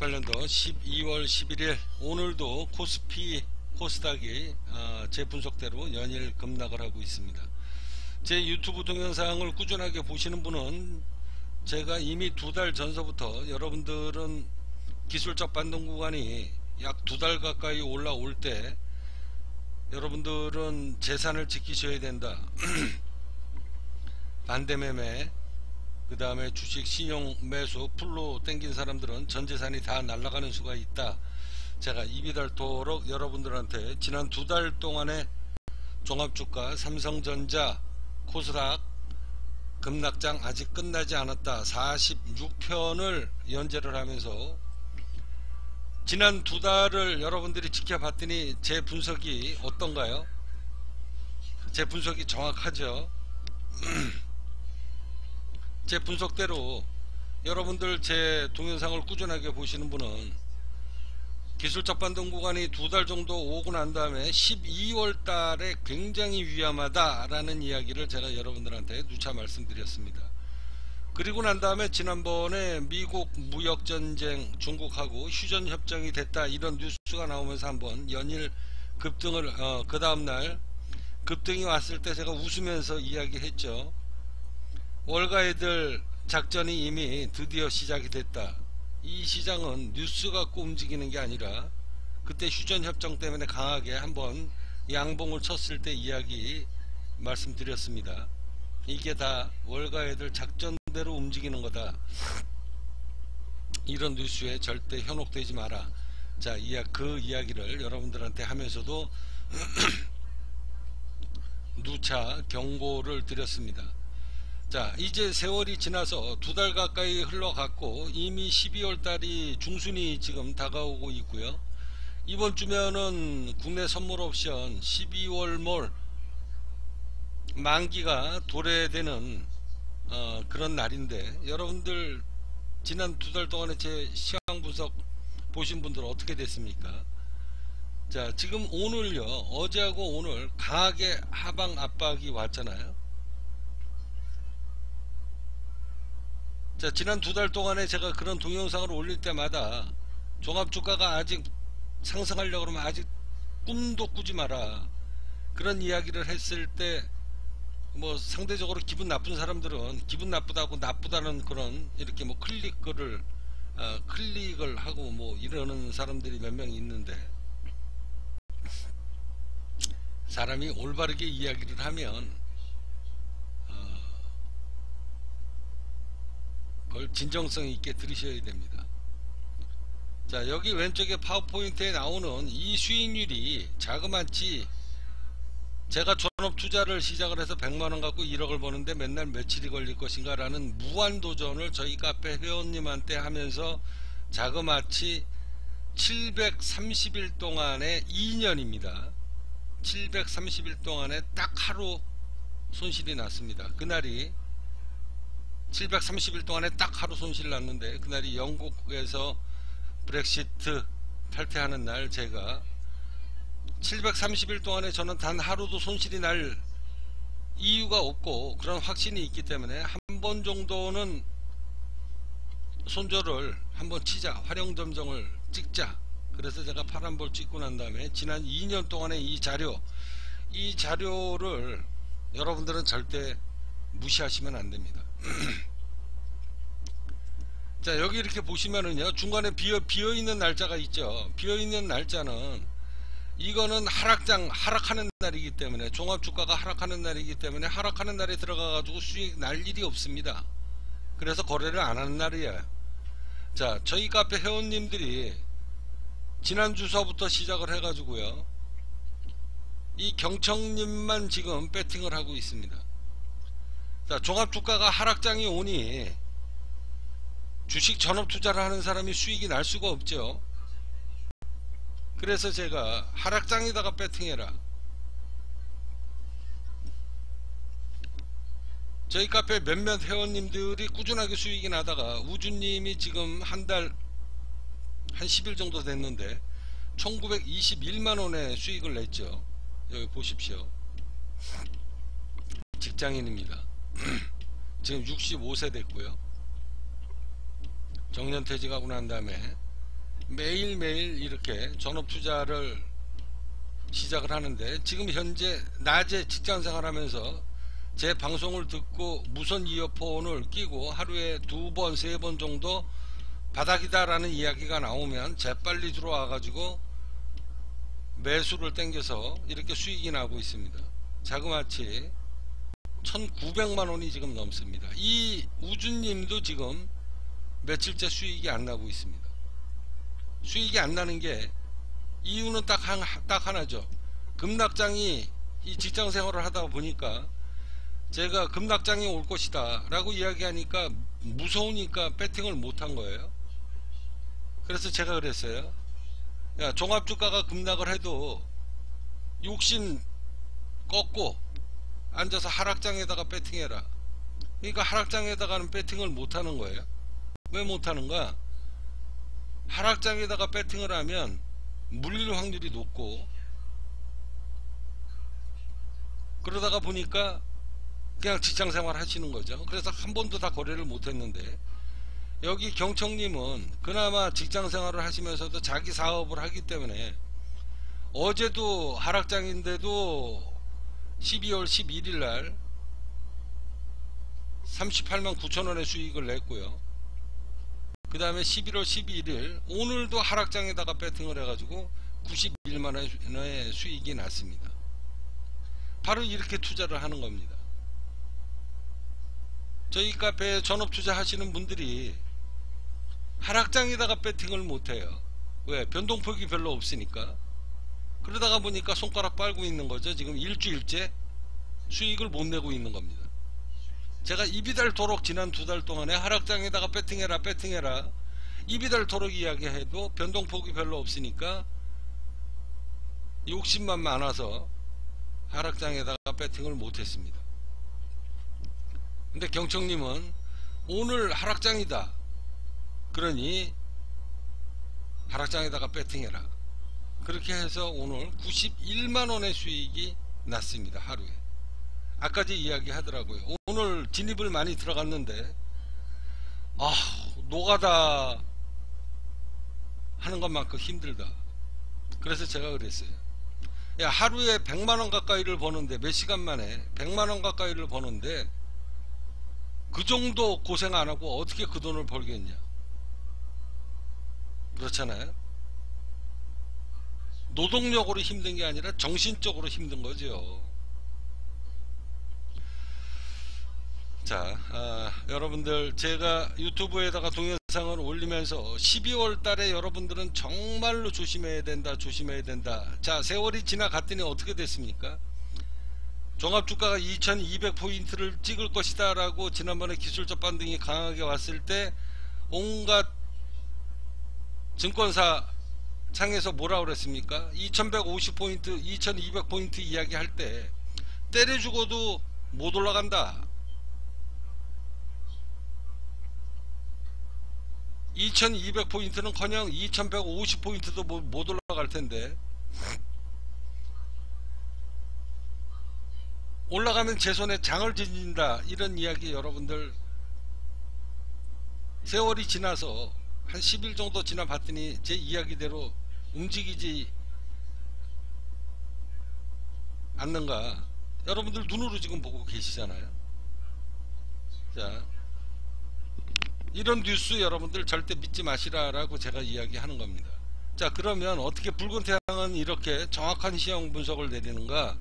2018년도 12월 11일 오늘도 코스피 코스닥이 어, 제 분석대로 연일 급락을 하고 있습니다. 제 유튜브 동영상을 꾸준하게 보시는 분은 제가 이미 두 달 전서부터 여러분들은 기술적 반동 구간이 약 두 달 가까이 올라올 때 여러분들은 재산을 지키셔야 된다. 반대매매 그 다음에 주식 신용 매수 풀로 땡긴 사람들은 전 재산이 다 날아가는 수가 있다. 제가 입이 닳도록 여러분들한테 지난 두 달 동안의 종합주가 삼성전자 코스닥 급락장 아직 끝나지 않았다. 46편을 연재를 하면서 지난 두 달을 여러분들이 지켜봤더니 제 분석이 어떤가요? 제 분석이 정확하죠. 제 분석대로 여러분들 제 동영상을 꾸준하게 보시는 분은 기술 적 반등 구간이 두 달 정도 오고 난 다음에 12월 달에 굉장히 위험하다 라는 이야기를 제가 여러분들한테 누차 말씀드렸습니다. 그리고 난 다음에 지난번에 미국 무역전쟁 중국하고 휴전협정이 됐다 이런 뉴스가 나오면서 한번 연일 급등을 어, 그 다음날 급등이 왔을 때 제가 웃으면서 이야기했죠. 월가애들 작전이 이미 드디어 시작이 됐다. 이 시장은 뉴스 갖고 움직이는 게 아니라 그때 휴전협정 때문에 강하게 한번 양봉을 쳤을 때 이야기 말씀드렸습니다. 이게 다 월가애들 작전대로 움직이는 거다. 이런 뉴스에 절대 현혹되지 마라. 자, 이야, 그 이야기를 여러분들한테 하면서도 누차 경고를 드렸습니다. 자 이제 세월이 지나서 두 달 가까이 흘러갔고 이미 12월 달이 중순이 지금 다가오고 있고요. 이번 주면은 국내 선물 옵션 12월 말 만기가 도래되는 어, 그런 날인데 여러분들 지난 두 달 동안에 제 시황 분석 보신 분들 어떻게 됐습니까? 자 지금 오늘요. 어제하고 오늘 강하게 하방 압박이 왔잖아요 자 지난 두 달 동안에 제가 그런 동영상을 올릴 때마다 종합주가가 아직 상승하려고 그러면 아직 꿈도 꾸지 마라. 그런 이야기를 했을 때 뭐 상대적으로 기분 나쁜 사람들은 기분 나쁘다고 나쁘다는 그런 이렇게 뭐 클릭을 어, 클릭을 하고 뭐 이러는 사람들이 몇 명 있는데 사람이 올바르게 이야기를 하면 그걸 진정성 있게 들으셔야 됩니다. 자 여기 왼쪽에 파워포인트에 나오는 이 수익률이 자그마치 제가 전업 투자를 시작을 해서 100만원 갖고 1억을 버는데 맨날 며칠이 걸릴 것인가 라는 무한도전을 저희 카페 회원님한테 하면서 자그마치 730일 동안의 2년입니다. 730일 동안에 딱 하루 손실이 났습니다. 그날이 730일 동안에 딱 하루 손실 났는데 그날이 영국에서 브렉시트 탈퇴하는 날 제가 730일 동안에 저는 단 하루도 손실이 날 이유가 없고 그런 확신이 있기 때문에 한 번 정도는 손절을 한번 치자 활용점정을 찍자. 그래서 제가 파란볼 찍고 난 다음에 지난 2년 동안의 이 자료 이 자료를 여러분들은 절대 무시하시면 안됩니다 자 여기 이렇게 보시면은요 중간에 비어 비어 있는 날짜가 있죠. 비어 있는 날짜는 이거는 하락장 하락하는 날이기 때문에 종합주가가 하락하는 날이기 때문에 하락하는 날에 들어가 가지고 수익 날 일이 없습니다. 그래서 거래를 안 하는 날이에요. 자 저희 카페 회원님들이 지난 주서부터 시작을 해 가지고요 이 경청님만 지금 배팅을 하고 있습니다 자 종합주가가 하락장이 오니 주식 전업 투자를 하는 사람이 수익이 날 수가 없죠. 그래서 제가 하락장에다가 배팅해라. 저희 카페 몇몇 회원님들이 꾸준하게 수익이 나다가 우주님이 지금 한 달 한 10일 정도 됐는데 1921만원의 수익을 냈죠. 여기 보십시오. 직장인입니다 지금 65세 됐고요 정년퇴직하고 난 다음에 매일매일 이렇게 전업 투자를 시작을 하는데 지금 현재 낮에 직장 생활 하면서 제 방송을 듣고 무선 이어폰을 끼고 하루에 두 번, 세 번 정도 바닥이다라는 이야기가 나오면 재빨리 들어와 가지고 매수를 땡겨서 이렇게 수익이 나고 있습니다. 자그마치 1900만 원이 지금 넘습니다. 이 우주님도 지금 며칠째 수익이 안 나고 있습니다. 수익이 안 나는 게 이유는 딱, 한, 딱 하나죠. 급락장이 이 직장 생활을 하다 보니까 제가 급락장이 올 것이다 라고 이야기하니까 무서우니까 배팅을 못한 거예요. 그래서 제가 그랬어요. 야, 종합주가가 급락을 해도 욕심 꺾고 앉아서 하락장에다가 배팅해라. 그러니까 하락장에다가는 배팅을 못하는 거예요. 왜 못하는가? 하락장에다가 배팅을 하면 물릴 확률이 높고 그러다가 보니까 그냥 직장생활 하시는 거죠. 그래서 한 번도 다 거래를 못했는데 여기 경청님은 그나마 직장생활을 하시면서도 자기 사업을 하기 때문에 어제도 하락장인데도 12월 11일 날 38만 9천원의 수익을 냈고요. 그 다음에 11월 12일 오늘도 하락장에다가 배팅을 해가지고 91만원의 수익이 났습니다. 바로 이렇게 투자를 하는 겁니다. 저희 카페에 전업 투자 하시는 분들이 하락장에다가 배팅을 못해요. 왜? 변동폭이 별로 없으니까. 그러다가 보니까 손가락 빨고 있는 거죠. 지금 일주일째 수익을 못 내고 있는 겁니다. 제가 입이 닳도록 지난 두 달 동안에 하락장에다가 배팅해라 배팅해라 입이 닳도록 이야기해도 변동폭이 별로 없으니까 욕심만 많아서 하락장에다가 배팅을 못했습니다. 근데 경청님은 오늘 하락장이다. 그러니 하락장에다가 배팅해라. 그렇게 해서 오늘 91만원의 수익이 났습니다. 하루에. 아까지 이야기 하더라고요. 오늘 진입을 많이 들어갔는데 아 노가다 하는 것만큼 힘들다. 그래서 제가 그랬어요. 야 하루에 100만원 가까이를 버는데 몇 시간 만에 100만원 가까이를 버는데 그 정도 고생 안 하고 어떻게 그 돈을 벌겠냐 그렇잖아요 노동력으로 힘든 게 아니라 정신적으로 힘든 거죠. 자 아, 여러분들 제가 유튜브에다가 동영상을 올리면서 12월 달에 여러분들은 정말로 조심해야 된다 조심해야 된다. 자 세월이 지나갔더니 어떻게 됐습니까? 종합주가가 2200포인트를 찍을 것이다 라고 지난번에 기술적 반등이 강하게 왔을 때 온갖 증권사 창에서 뭐라 그랬습니까? 2150포인트 2200포인트 이야기 할 때 때려 죽어도 못 올라간다. 2200포인트는 커녕 2150포인트도 못 올라갈 텐데. 올라가면 제 손에 장을 지닌다. 이런 이야기 여러분들. 세월이 지나서 한 10일 정도 지나 봤더니 제 이야기대로 움직이지 않는가? 여러분들 눈으로 지금 보고 계시잖아요. 자 이런 뉴스 여러분들 절대 믿지 마시라라고 제가 이야기하는 겁니다. 자 그러면 어떻게 붉은 태양은 이렇게 정확한 시형 분석을 내리는가?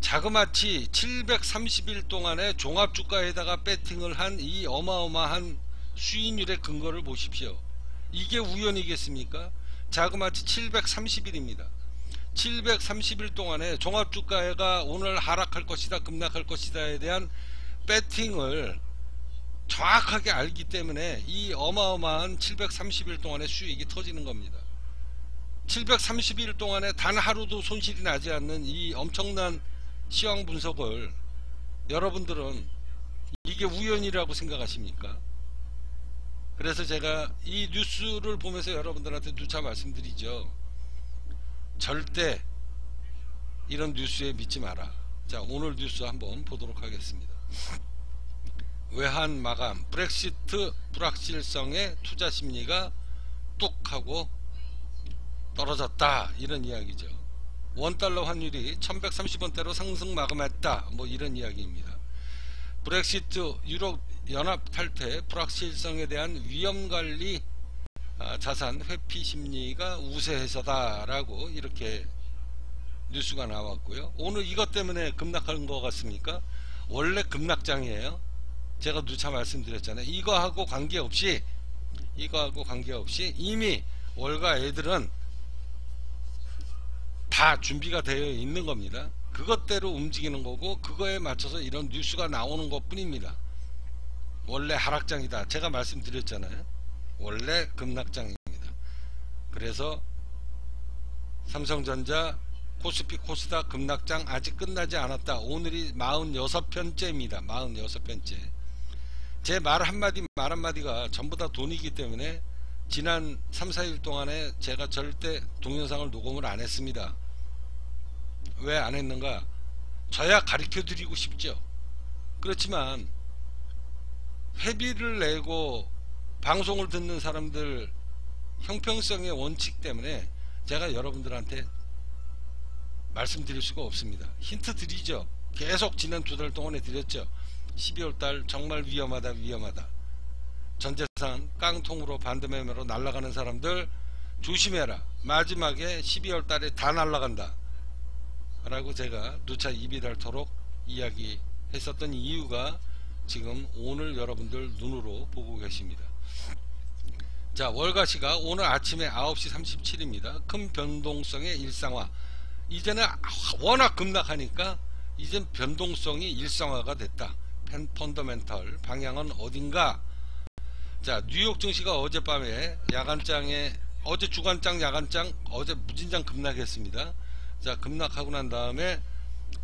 자그마치 730일 동안의 종합주가에다가 배팅을 한 이 어마어마한 수익률의 근거를 보십시오. 이게 우연이겠습니까? 자그마치 730일입니다. 730일 동안에 종합주가가 오늘 하락할 것이다 급락할 것이다에 대한 배팅을 정확하게 알기 때문에 이 어마어마한 730일 동안의 수익이 터지는 겁니다. 730일 동안에 단 하루도 손실이 나지 않는 이 엄청난 시황 분석을 여러분들은 이게 우연이라고 생각하십니까? 그래서 제가 이 뉴스를 보면서 여러분들한테 누차 말씀드리죠. 절대 이런 뉴스에 믿지 마라. 자, 오늘 뉴스 한번 보도록 하겠습니다. 외환 마감, 브렉시트 불확실성의 투자 심리가 뚝 하고 떨어졌다 이런 이야기죠 원달러 환율이 1130원대로 상승 마감했다 뭐 이런 이야기입니다 브렉시트 유럽 연합 탈퇴 불확실성에 대한 위험 관리 아, 자산 회피 심리가 우세해서다 라고 이렇게 뉴스가 나왔고요. 오늘 이것 때문에 급락한 것 같습니까? 원래 급락장이에요. 제가 누차 말씀드렸잖아요. 이거하고 관계없이 이거하고 관계없이 이미 월가 애들은 다 준비가 되어 있는 겁니다 그것대로 움직이는 거고 그거에 맞춰서 이런 뉴스가 나오는 것 뿐입니다. 원래 하락장이다. 제가 말씀드렸잖아요. 원래 급락장입니다. 그래서 삼성전자 코스피 코스닥 급락장 아직 끝나지 않았다. 오늘이 46편째입니다. 46편째. 제 말 한마디 말 한마디가 전부 다 돈이기 때문에 지난 3, 4일 동안에 제가 절대 동영상을 녹음을 안 했습니다 왜 안 했는가 저야 가르쳐 드리고 싶죠 그렇지만 회비를 내고 방송을 듣는 사람들 형평성의 원칙 때문에 제가 여러분들한테 말씀드릴 수가 없습니다. 힌트 드리죠. 계속 지난 두 달 동안에 드렸죠. 12월달 정말 위험하다 위험하다. 전재산 깡통으로 반대매매로 날아가는 사람들 조심해라. 마지막에 12월달에 다 날아간다. 라고 제가 누차 입이 닳도록 이야기했었던 이유가 지금 오늘 여러분들 눈으로 보고 계십니다. 자 월가시가 오늘 아침에 9시 37입니다. 큰 변동성의 일상화 이제는 워낙 급락하니까 이젠 변동성이 일상화가 됐다. 펜 펀더멘털 방향은 어딘가 자 뉴욕 증시가 어젯밤에 야간장에 어제 주간장 야간장 어제 무진장 급락했습니다. 자 급락하고 난 다음에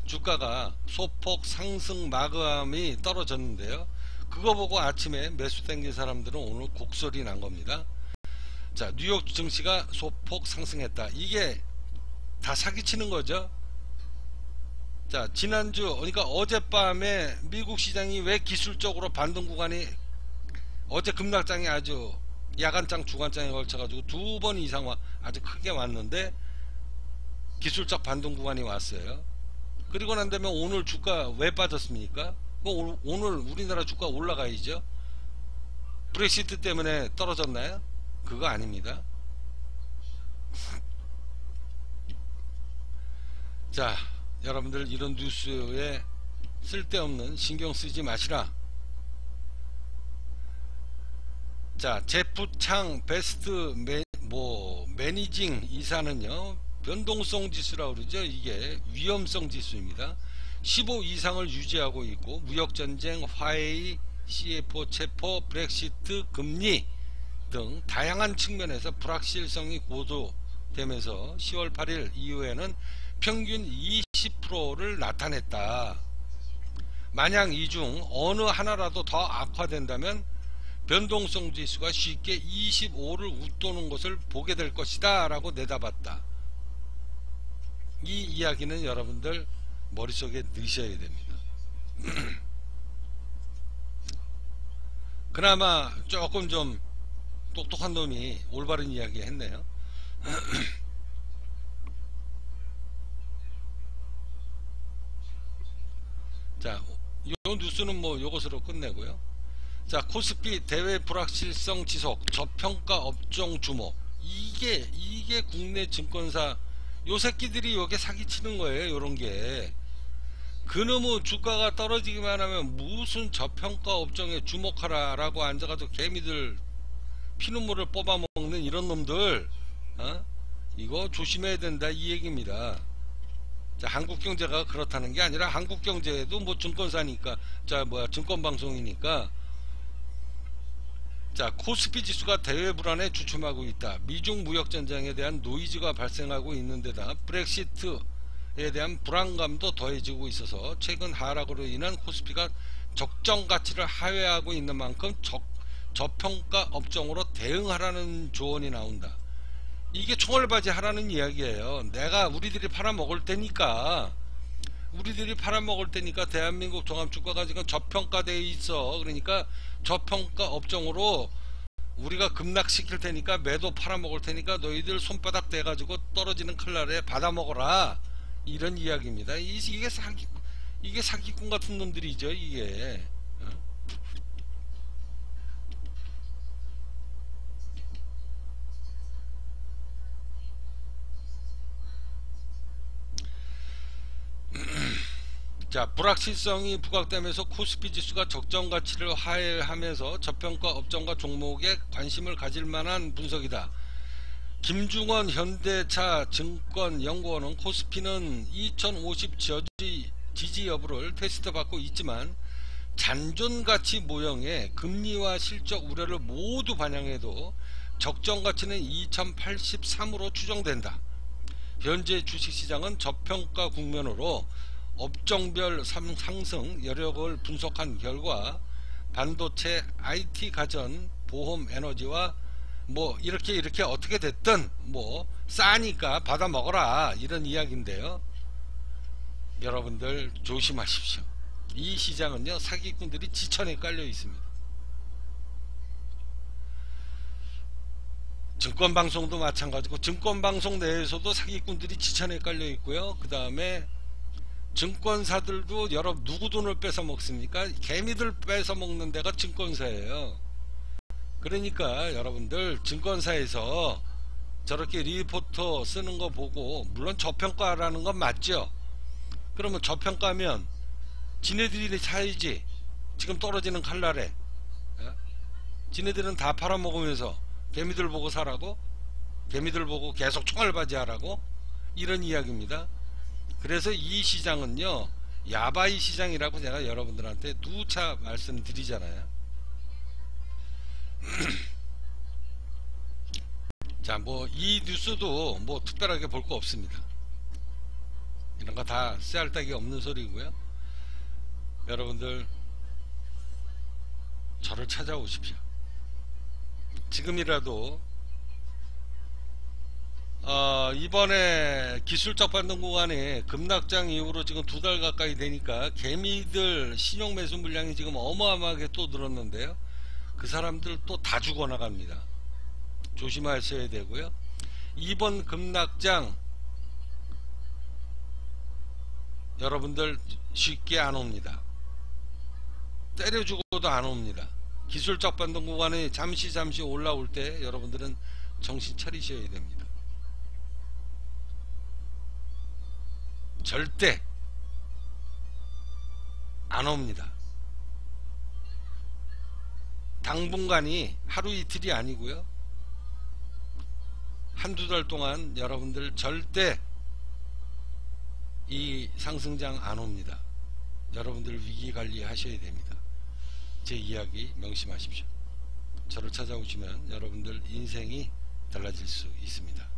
주가가 소폭 상승 마감이 떨어졌는데요. 그거 보고 아침에 매수 땡긴 사람들은 오늘 곡소리 난 겁니다. 자, 뉴욕 증시가 소폭 상승했다. 이게 다 사기치는 거죠. 자, 지난주, 그러니까 어젯밤에 미국 시장이 왜 기술적으로 반등 구간이 어제 급락장이 아주 야간장, 주간장에 걸쳐 가지고 두 번 이상 와, 아주 크게 왔는데 기술적 반등 구간이 왔어요. 그리고 난 다음에 오늘 주가 왜 빠졌습니까? 뭐 오늘 우리나라 주가 올라가야죠. 브렉시트 때문에 떨어졌나요? 그거 아닙니다. 자, 여러분들 이런 뉴스에 쓸데없는 신경 쓰지 마시라. 자, 제프 창 베스트 매, 뭐 매니징 이사는요. 변동성 지수라고 그러죠. 이게 위험성 지수입니다. 15 이상을 유지하고 있고 무역전쟁, 화해의 CFO 체포, 브렉시트, 금리 등 다양한 측면에서 불확실성이 고조되면서 10월 8일 이후에는 평균 20%를 나타냈다. 만약 이 중 어느 하나라도 더 악화된다면 변동성 지수가 쉽게 25를 웃도는 것을 보게 될 것이다 라고 내다봤다. 이 이야기는 여러분들 머릿속에 넣으셔야 됩니다. 그나마 조금 좀 똑똑한 놈이 올바른 이야기 했네요. 자, 요 뉴스는 뭐 요것으로 끝내고요. 자, 코스피 대외 불확실성 지속, 저평가 업종 주목. 이게 이게 국내 증권사 요 새끼들이 요게 사기치는 거예요. 요런 게. 그놈의 주가가 떨어지기만 하면 무슨 저평가 업종에 주목하라 라고 앉아가지고 개미들 피눈물을 뽑아먹는 이런 놈들 어? 이거 조심해야 된다 이 얘기입니다 자, 한국 경제가 그렇다는 게 아니라 한국 경제도 뭐 증권사니까 자 뭐야 증권방송이니까 자 코스피 지수가 대외 불안에 주춤하고 있다 미중 무역 전쟁에 대한 노이즈가 발생하고 있는데다 브렉시트 에 대한 불안감도 더해지고 있어서 최근 하락으로 인한 코스피가 적정 가치를 하회하고 있는 만큼 적, 저평가 업종으로 대응하라는 조언이 나온다. 이게 총알바지 하라는 이야기예요. 내가 우리들이 팔아먹을 테니까 우리들이 팔아먹을 테니까 대한민국 종합주가가 지금 저평가되어 있어. 그러니까 저평가 업종으로 우리가 급락시킬 테니까 매도 팔아먹을 테니까 너희들 손바닥 대가지고 떨어지는 칼날에 받아먹어라. 이런 이야기입니다. 이게 사기 이게 사기꾼 같은 놈들이죠 이게 자 불확실성이 부각되면서 코스피 지수가 적정 가치를 하회하면서 저평가 업종과 종목에 관심을 가질 만한 분석이다. 김중원 현대차 증권 연구원은 코스피는 2050 저지 지지 여부를 테스트 받고 있지만 잔존 가치 모형에 금리와 실적 우려를 모두 반영해도 적정 가치는 2083으로 추정된다. 현재 주식시장은 저평가 국면으로 업종별 상승 여력을 분석한 결과 반도체, IT 가전, 보험, 에너지와 뭐 이렇게 이렇게 어떻게 됐든 뭐 싸니까 받아 먹어라 이런 이야기인데요. 여러분들 조심하십시오. 이 시장은요 사기꾼들이 지천에 깔려 있습니다. 증권방송도 마찬가지고 증권방송 내에서도 사기꾼들이 지천에 깔려 있고요. 그 다음에 증권사들도 여러 누구 돈을 뺏어 먹습니까? 개미들 뺏어 먹는 데가 증권사예요. 그러니까 여러분들 증권사에서 저렇게 리포터 쓰는 거 보고 물론 저평가라는 건 맞죠. 그러면 저평가면 지네들이 사야지 지금 떨어지는 칼날에 어? 지네들은 다 팔아먹으면서 개미들 보고 사라고 개미들 보고 계속 총알바지 하라고 이런 이야기입니다. 그래서 이 시장은요 야바이 시장이라고 제가 여러분들한테 누차 말씀드리잖아요. 자 뭐 이 뉴스도 뭐 특별하게 볼 거 없습니다. 이런 거 다 쓰알딱이 없는 소리고요. 여러분들 저를 찾아오십시오. 지금이라도 어, 이번에 기술적 반등 구간에 급락장 이후로 지금 두 달 가까이 되니까 개미들 신용 매수 물량이 지금 어마어마하게 또 늘었는데요. 그 사람들 또 다 죽어나갑니다. 조심하셔야 되고요. 이번 급락장 여러분들 쉽게 안 옵니다. 때려주고도 안 옵니다. 기술적 반등 구간에 잠시 잠시 올라올 때 여러분들은 정신 차리셔야 됩니다. 절대 안 옵니다. 당분간이 하루 이틀이 아니고요. 한두 달 동안 여러분들 절대 이 상승장 안 옵니다. 여러분들 위기 관리 하셔야 됩니다. 제 이야기 명심하십시오. 저를 찾아오시면 여러분들 인생이 달라질 수 있습니다.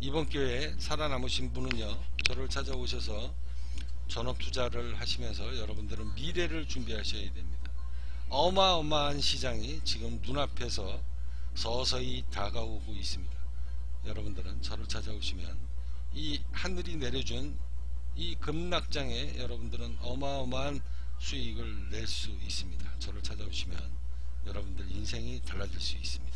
이번 기회에 살아남으신 분은요 저를 찾아오셔서 전업 투자를 하시면서 여러분들은 미래를 준비하셔야 됩니다. 어마어마한 시장이 지금 눈앞에서 서서히 다가오고 있습니다. 여러분들은 저를 찾아오시면 이 하늘이 내려준 이 급락장에 여러분들은 어마어마한 수익을 낼 수 있습니다. 저를 찾아오시면 여러분들 인생이 달라질 수 있습니다